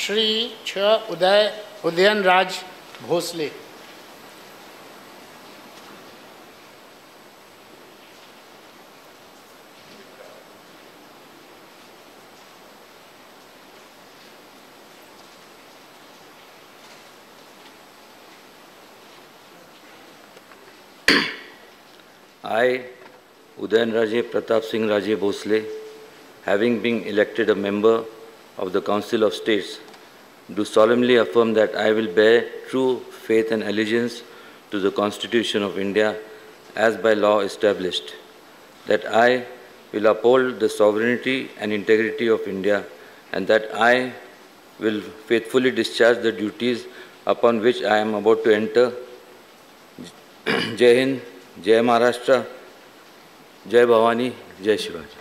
श्री छ उदय उदयन राज Bhosle I, Udayan Raje Pratap Singh Raje Bhosle, having been elected a member of the Council of States, do solemnly affirm that I will bear true faith and allegiance to the Constitution of India as by law established, that I will uphold the sovereignty and integrity of India, and that I will faithfully discharge the duties upon which I am about to enter. Jai Hind, Jai Maharashtra, Jai Bhavani, Jai Shivaji.